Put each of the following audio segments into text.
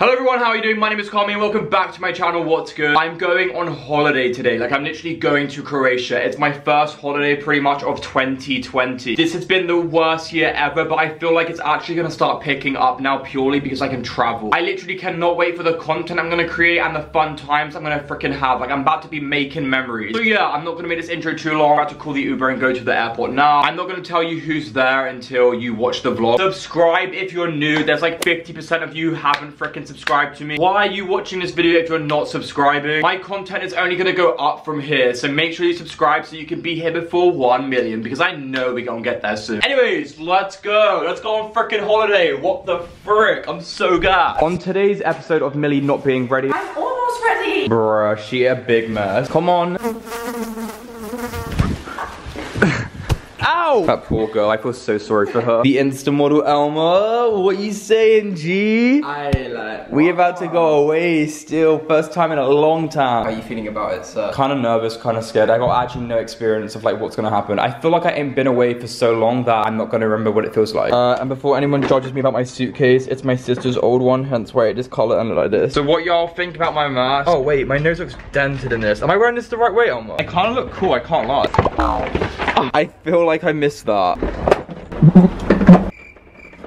Hello everyone, how are you doing? My name is Carmi and welcome back to my channel, What's Good? I'm going on holiday today, like I'm literally going to Croatia. It's my first holiday pretty much of 2020. This has been the worst year ever, but I feel like it's actually gonna start picking up now purely because I can travel. I literally cannot wait for the content I'm gonna create and the fun times I'm gonna freaking have. Like I'm about to be making memories. So yeah, I'm not gonna make this intro too long. I'm about to call the Uber and go to the airport now. I'm not gonna tell you who's there until you watch the vlog. Subscribe if you're new. There's like 50% of you haven't freaking subscribe to me. Why are you watching this video if you're not subscribing? My content is only gonna go up from here, so make sure you subscribe so you can be here before 1 million, because I know we're gonna get there soon. Anyways, let's go. Let's go on freaking holiday. What the frick? I'm so gassed. On today's episode of Millie not being ready, I'm almost ready. Bruh, she a big mess. Come on. Ow! That poor girl, I feel so sorry for her. The Insta model Elma, what you saying, G? I like. We about to go away still, first time in a long time. How are you feeling about it, sir? Kind of nervous, kind of scared. I got actually no experience of like what's gonna happen. I feel like I ain't been away for so long that I'm not gonna remember what it feels like. Uh, and before anyone judges me about my suitcase, it's my sister's old one, hence why it just color and look like this. So what y'all think about my mask? Oh wait, my nose looks dented in this. Am I wearing this the right way, Elma? I kind of look cool, I can't lie. I feel like I missed that.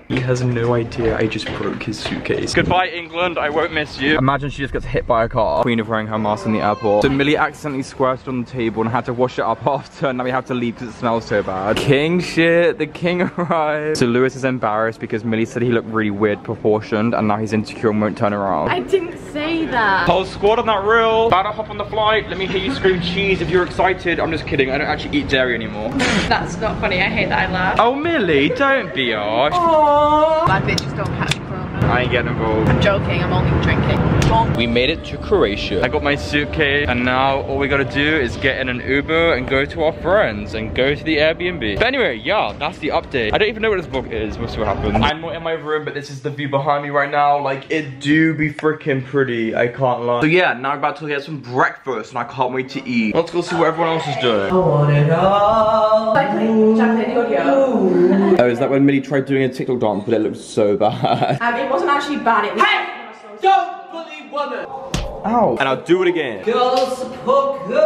He has no idea I just broke his suitcase. Goodbye, England. I won't miss you. Imagine she just gets hit by a car. Queen of wearing her mask in the airport. So Millie accidentally squirted on the table and had to wash it up after. And now we have to leave because it smells so bad. King shit. The king arrived. So Lewis is embarrassed because Millie said he looked really weird proportioned. And now he's insecure and won't turn around. I didn't say that. Whole squad on that reel. About to hop on the flight. Let me hear you scream cheese if you're excited. I'm just kidding. I don't actually eat dairy anymore. That's not funny. I hate that I laugh. oh, Millie, don't be harsh. My bitches don't catch corona. I ain't getting involved. I'm joking. I'm only drinking. We made it to Croatia. I got my suitcase and now all we gotta do is get in an Uber and go to our friends and go to the Airbnb. But anyway, yeah, that's the update. I don't even know what this vlog is. We'll see what happens. I'm not in my room, but this is the view behind me right now. Like, it do be freaking pretty. I can't lie. So yeah, now I'm about to get some breakfast and I can't wait to eat. Let's go see what everyone else is doing. Oh, is that when Millie tried doing a TikTok dance, but it looked so bad? Um, it wasn't actually bad. It was. Don't bully women! Ow. And I'll do it again. Girls support girls,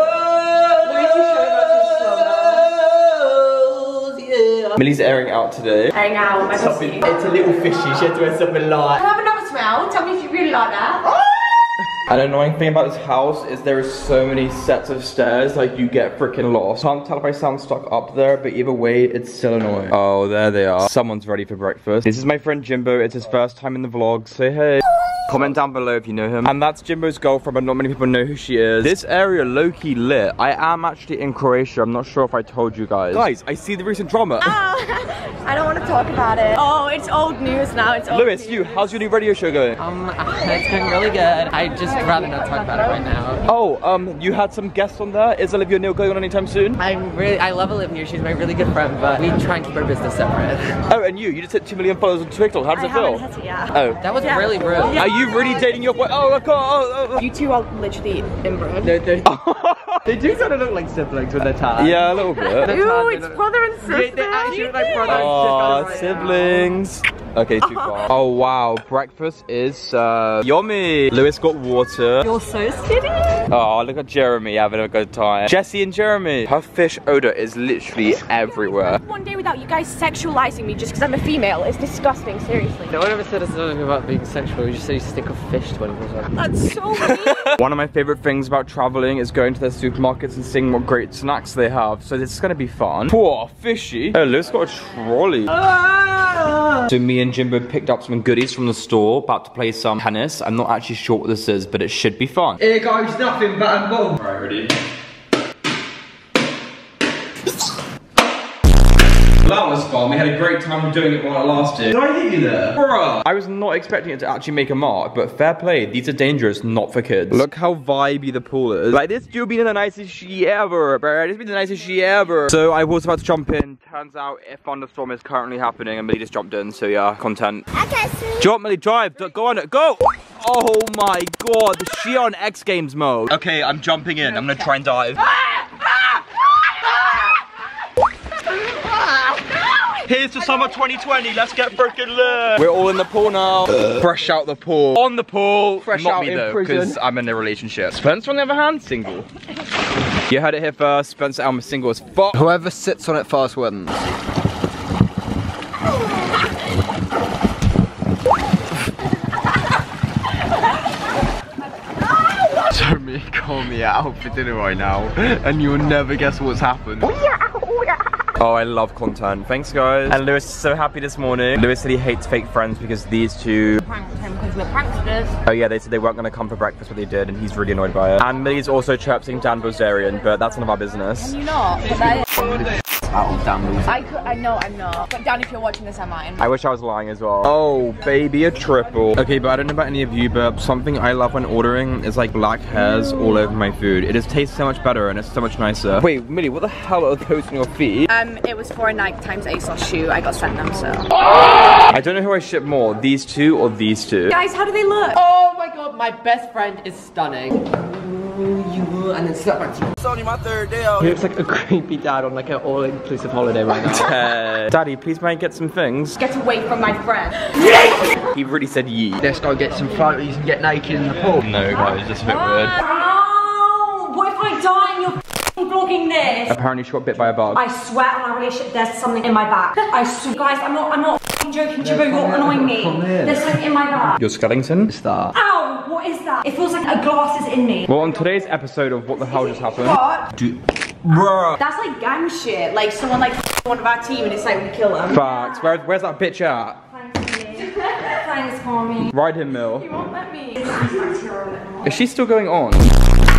yeah. Millie's airing out today. Hang out. My Something, it's a little fishy, she had to wear something light. Can I have another smell? Tell me if you really like that. An annoying thing about this house is there is so many sets of stairs, like you get freaking lost. Can't tell if I sound stuck up there, but either way, it's still annoying. Oh, there they are. Someone's ready for breakfast. This is my friend Jimbo. It's his first time in the vlog. Say hey. Comment down below if you know him. And that's Jimbo's girlfriend, but not many people know who she is. This area low-key lit. I am actually in Croatia. I'm not sure if I told you guys. Guys, I see the recent drama. Oh. I don't want to talk about it. Oh, it's old news now. It's old Lewis, news. you, how's your new radio show going? Um, it's going really good. I just rather not talk about it right now. Oh, um, you had some guests on there. Is Olivia Neale going on anytime soon? I'm really, I love Olivia. She's my really good friend, but we try and keep our business separate. Oh, and you, you just hit 2 million followers on TikTok. How does I it feel? haven't hit it yet. Oh. That was Yeah. really rude. Are you really dating your boy? Oh, look, oh, oh, oh. You two are literally inbred. They're, they're, they do kind of look like siblings with their ties. Yeah, a little bit. Ooh, it's brother and sister. They, they actually look like brother and Oh, sister. siblings. Okay, too far. Oh, wow. Breakfast is uh, yummy. Lewis got water. You're so skinny. Oh, look at Jeremy having a good time. Jesse and Jeremy. Her fish odor is literally everywhere. One day without you guys sexualizing me just because I'm a female is disgusting. Seriously. No one ever said something about being sexual. We just said you stick a fish 24 7. That's so mean. One of my favorite things about traveling is going to their supermarkets and seeing what great snacks they have. So this is gonna be fun. Poor fishy. Oh, Lewis got a trolley. So me and Jimbo picked up some goodies from the store, about to play some tennis. I'm not actually sure what this is, but it should be fun. Here goes nothing but a ball. Alright, ready? Well, that was fun. We had a great time doing it while it lasted. Did I hit you there? Bruh. I was not expecting it to actually make a mark, but fair play. These are dangerous, not for kids. Look how vibey the pool is. Like, this dude been the nicest she ever, bro. This been the nicest she ever. So I was about to jump in. Turns out a thunderstorm is currently happening, and Millie just jumped in. So yeah, content. Okay, so Drop Millie, drive. Go on it. Go. Oh my god. She on X Games mode. Okay, I'm jumping in. I'm gonna try and dive. Here's to summer 2020. Let's get freaking lit. We're all in the pool now. Uh, Fresh out the pool. On the pool. Fresh Not out me in though, because I'm in a relationship. Spencer, on the other hand, single. You heard it here first. Spencer Elmer single as fuck. Whoever sits on it first wins. So me call me out for dinner right now, and you'll never guess what's happened. Oh, I love content. Thanks, guys. And Lewis is so happy this morning. Lewis said he hates fake friends because these two. Oh yeah, they said they weren't going to come for breakfast, but they did, and he's really annoyed by it. And Millie's also chirping Dan Bilzerian, but that's none of our business. Can You not? But that is, Out of damn losers. I could, I know I'm not. But Dan, if you're watching this, I might. I wish I was lying as well. Oh, baby, a triple. Okay, but I don't know about any of you, but something I love when ordering is like black hairs all over my food. It just tastes so much better and it's so much nicer. Wait, Millie, what the hell are those on your feet? Um, it was for a Nike times ASOS shoe. I got sent them, so. I don't know who I ship more, these two or these two. Guys, how do they look? Oh my god, my best friend is stunning. You and then slap back to you. He looks like a creepy dad on like an all-inclusive holiday right now. Uh, Daddy, please may I get some things? Get away from my friend. He really said yeet. Let's go get some photos and get naked in the pool. No, guys, that's a bit weird. Oh, what if I die and you're f***ing vlogging this? Apparently she got bit by a bug. I swear on our relationship, there's something in my back. I swear, guys, I'm not, I'm not f***ing joking, Jimbo, you're annoying me. There's something in my back. Your skeleton? that? Ow, what is that? It feels like a glass is in me. Well, on today's episode of What the Hell Just Happened. What? Bruh. That's like gang shit. Like someone like one of our team and it's like we kill them. Facts. Where, where's that bitch at? Thanks, homie. Ride him, Mill. Won't let me. Is she still going on?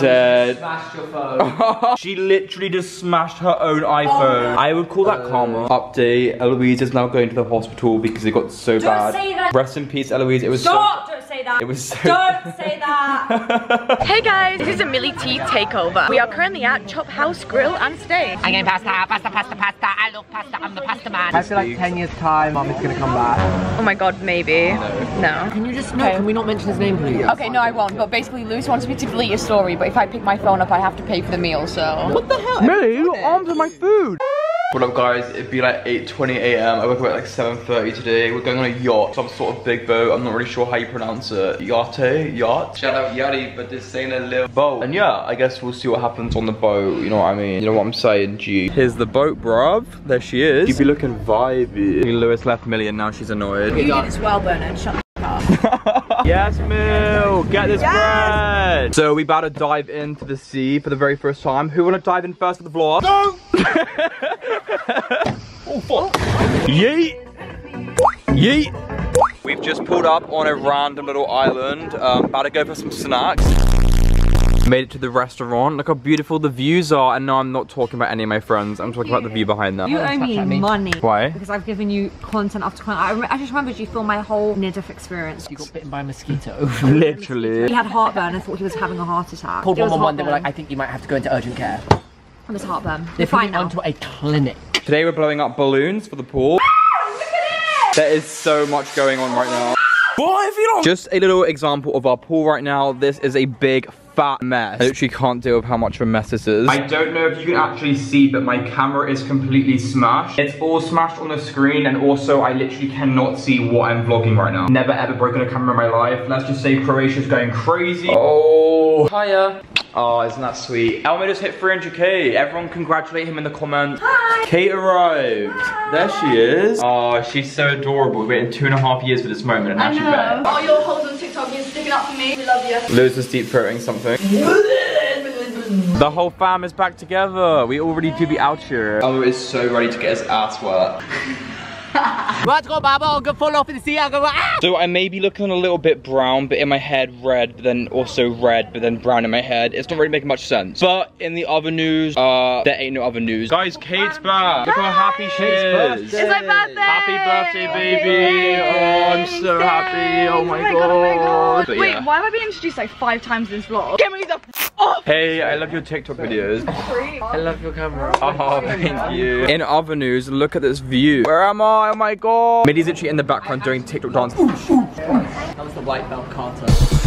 Dead. Smash your phone. she literally just smashed her own iPhone. I would call that karma. Update, Eloise is now going to the hospital because it got so Don't bad. Rest in peace, Eloise. It was Stop! Don't say that. It was so- Don't say that. Hey guys, this is a Millie T takeover. We are currently at Chop House Grill and Steak. I'm getting pasta, pasta, pasta, pasta. I love pasta. I'm the pasta man. I feel like 10 years time, mum is gonna come back. Oh my god, maybe. No. Can you just no? Can we not mention his name, please? Okay, no, I won't. But basically, Lewis wants me to delete your story. But if I pick my phone up, I have to pay for the meal. So. What the hell? Millie, your arms are my food. What up guys, it'd be like 8.20 a.m. I woke up at like 7.30 today. We're going on a yacht, some sort of big boat. I'm not really sure how you pronounce it. Yachte? Eh? Yacht? Shout out Yachty, but this ain't a little boat. And yeah, I guess we'll see what happens on the boat. You know what I mean? You know what I'm saying, G. Here's the boat, bruv. There she is. You'd be looking vibey. Lewis left Millie and now she's annoyed. You did as well, Bernard. Shut the yes, Mill, get this bread. So we about to dive into the sea for the very first time. Who wanna dive in first for the vlog? No! Oh fuck. Yeet! Yeet! We've just pulled up on a random little island. Um, about to go for some snacks. Made it to the restaurant. Look how beautiful the views are. And no, I'm not talking about any of my friends. I'm talking about the view behind them. You owe me money. Why? Because I've given you content after content. I, I just remembered you filmed my whole near-death experience. You got bitten by a mosquito. Literally. He had heartburn and thought he was having a heart attack. Called 111, they were like, I think you might have to go into urgent care. It was heartburn. They You're put fine me now. onto a clinic. Today we're blowing up balloons for the pool. There is so much going on right now. Just a little example of our pool right now. This is a big fat mess. I literally can't deal with how much of a mess this is. I don't know if you can actually see, but my camera is completely smashed. It's all smashed on the screen, and also I literally cannot see what I'm vlogging right now. Never ever broken a camera in my life. Let's just say Croatia's going crazy. Oh, hiya. Oh, isn't that sweet? Elma just hit 300k. Everyone congratulate him in the comments. Hi. Kate arrived. There she is. Oh, she's so adorable. We waited two and a half years for this moment, and now she's back. All your hoes on TikTok, you're sticking up for me. We love you. Lewis is deep throating something. the whole fam is back together. We already do be out here. Elmo is so ready to get his ass wet. Let's go, Baba. Go full off in the sea. I'll go. Ah! So I may be looking a little bit brown, but in my head red, but then also red, but then brown in my head. It's not really making much sense. But in the other news, uh, there ain't no other news. Guys, Kate's back. Look how happy she is. It's my birthday. Happy birthday, baby. Oh, I'm so happy. Oh my god. But Wait, yeah. why have I been introduced like five times in this vlog? Get me the f. Hey, I love your TikTok videos. I love your camera. Oh, thank you. In other news, look at this view. Where am I? Oh my god. Middy's literally in the background doing TikTok dance. That was the white belt Carter.